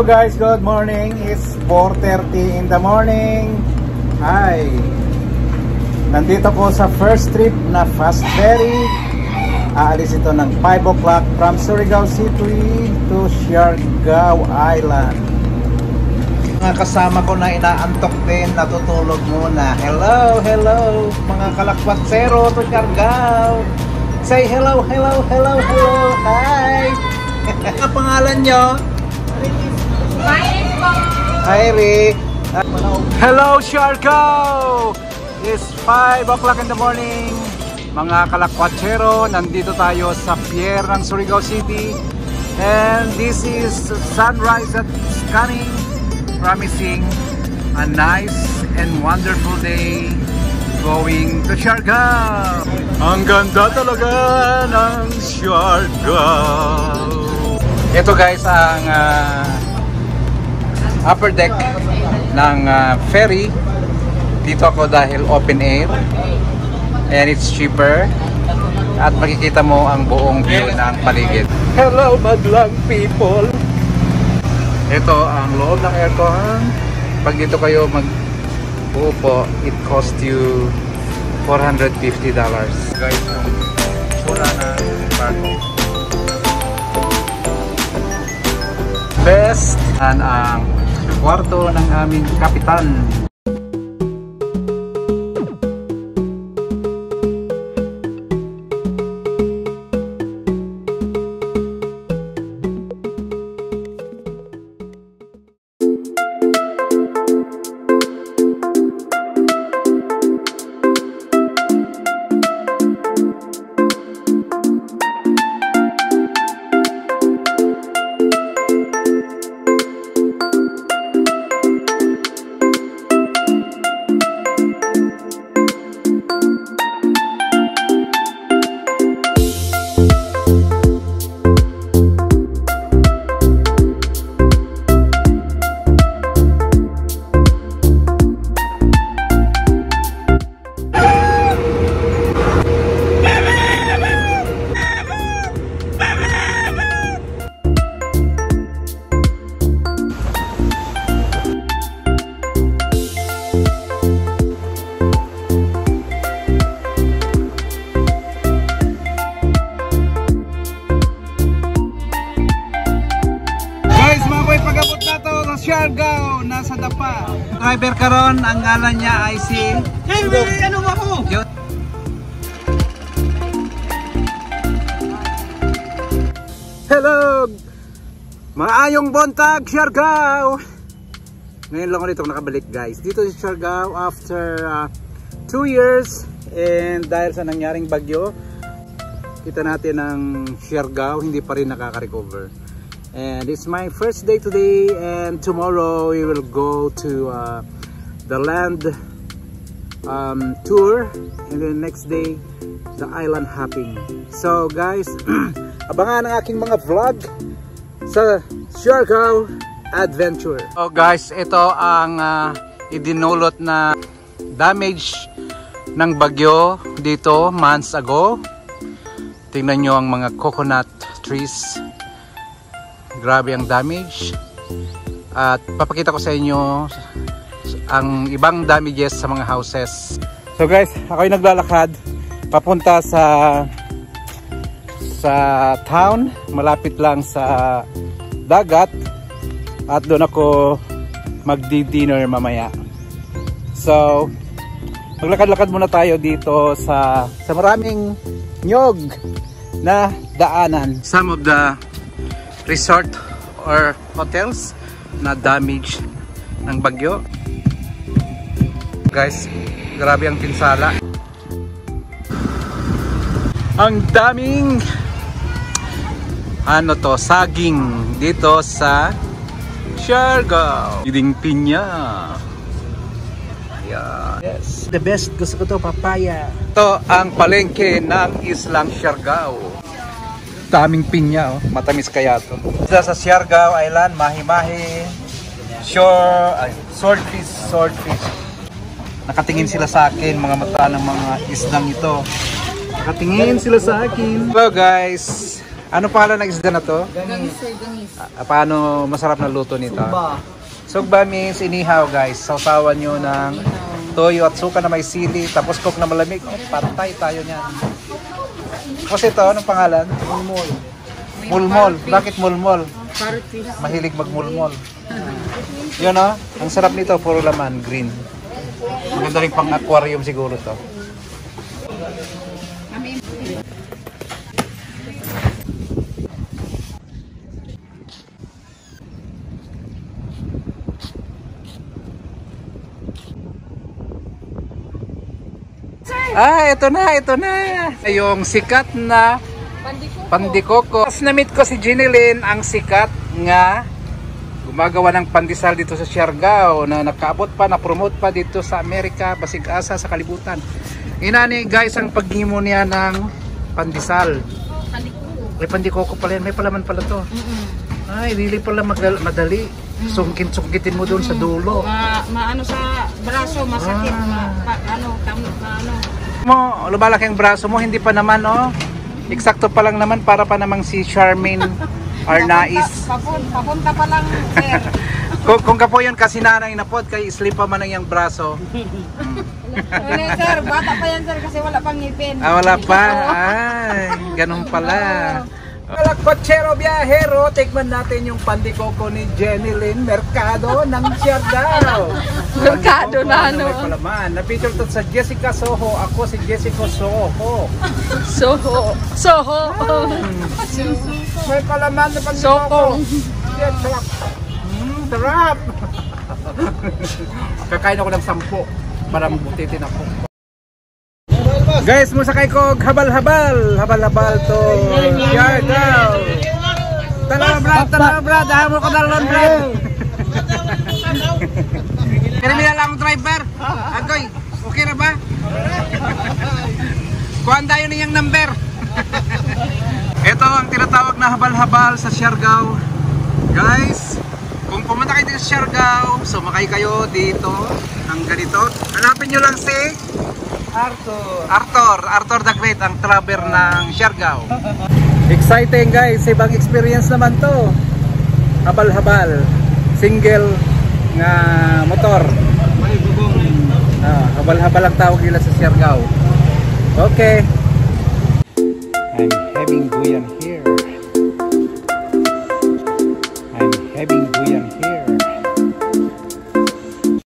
Guys, good morning. It's 4.30 in the morning. Hi. Nandito ko sa first trip na Fast Ferry. Aalis ito ng 5 o'clock from Surigao City to Siargao Island. Mga kasama ko na inaantok din, natutulog muna. Hello, hello, mga kalakwatsero to Siargao. Say hello, hello, hello, hello. Hi. Ang pangalan nyo? Hi, Rick. Hello, Siargao! It's 5 o'clock in the morning. Mga kalakwatsero, nandito tayo sa pier ng Surigao City. And this is sunrise at scanning, promising a nice and wonderful day going to Siargao. Ang ganda talaga ng Siargao. Ito guys ang ah, upper deck ng ah, ferry. Dito ako dahil open air and it's cheaper at makikita mo ang buong view ng paligid. Hello madlang people! Ito ang loob ng aircon. Pag dito kayo mag uupo, it cost you $450. Guys, yung sura ng barko. Best and ang kwarto ng aming kapitan. Driver karon ang ngalan niya ay si... Hey, ano ba? Yun. Hello! Maayong bontag, Siargao! Ngayon lang ako dito nakabalik guys. Dito sa Siargao after 2 years and dahil sa nangyaring bagyo, kita natin ang Siargao hindi pa rin nakaka-recover. And it's my first day today and tomorrow we will go to uh, the land um, tour and then next day the island hopping. So guys, abangan ang aking mga vlog sa Siargao Adventure. So guys, ito ang uh, idinulot na damage ng bagyo dito months ago. Tingnan nyo ang mga coconut trees. Grabe ang damage. At papakita ko sa inyo ang ibang damages sa mga houses. So guys, ako ay naglalakad papunta sa sa town, malapit lang sa dagat at doon ako magdi-dinner mamaya. So, maglakad-lakad muna tayo dito sa sa maraming nyog na daanan. Some of the resort or hotels na damage ng bagyo. Guys, grabe ang pinsala. Ang daming ano to, saging dito sa Siargao. Iding pinya. Ayan. Yes. The best, gusto ko to, papaya. Ito ang palengke ng Islang Siargao. Daming pinya, oh. matamis kaya to. Isa sa Siargao Island, mahi-mahi, shore, ay, swordfish, swordfish. Nakatingin sila sa akin, mga mata ng mga islang ito. Nakatingin sila sa akin. Hello guys, Ano pangalan ng isda na to? Ganis. Ah, paano masarap na luto nito? Ba. Sugba means inihaw guys. Sausawan nyo ng toyo at suka na may sili. Tapos cook na malamig. Oh, patay tayo niyan. Tapos ito, anong pangalan? Mulmol. Mulmol. Bakit mulmol? Mahilig magmulmol. Yun oh, ang sarap nito, puro laman, green. Maganda rin pang aquarium siguro to. Ah, ito na, ito na. Yung sikat na pandikoko. Tapos na-meet ko si Ginilyn, ang sikat nga gumagawa ng pandesal dito sa Siargao na nakaabot pa, na-promote pa dito sa Amerika, basig asa sa kalibutan. Inani guys ang paghimo niya ng pandesal. May pandikoko pala yan, may palaman pala to. Ay, really pala magdal- madali. Sungkit-sungkitin mo doon sa dulo. Ma, maano sa braso, masakit. Ah. Ma, pa, ano, tam, ano. mo, lumalaki ang braso mo, hindi pa naman oh. Eksakto pa lang naman para pa namang si Charmaine Arnaiz. Papun, papunta pa lang, sir. kung, kung kapo yun kasi nanay na pod, kay slip pa man ang iyang braso. Ano, sir, bata pa yan, sir, kasi wala pang ngipin. Ah, wala pa. Ay, ganun pala. Kalakpatsero biyahero, tikman natin yung pandikoko ni Jenny Lynn Mercado ng Siargao. Mercado na, ano? Palaman. Na-feature to sa Jessica Soho. Ako si Jessica Soho. Soho. Soho. May palaman na pandikoko. Sarap. Mm, sarap. Kakain ako ng sampo para mabutitin ako. Guys, musakay ko habal-habal. Habal-habal to. Siargao. Tara brad, tara brad. Hamo ko dalon brad. Kaya nila lang ang driver. Agoy, okay na ba? Kuhan tayo niyang number. Ito ang tinatawag na habal-habal sa Siargao. Guys, kung pumunta kayo dito sa Siargao, sumakay kayo dito ng ganito. Hanapin nyo lang si Arthur. Arthur, Arthur the Great, ang traveler ng Siargao. Exciting guys, ibang experience naman to. Habal-habal, single nga motor. Ah, habal-habal ang tawag nila sa Siargao. Okay.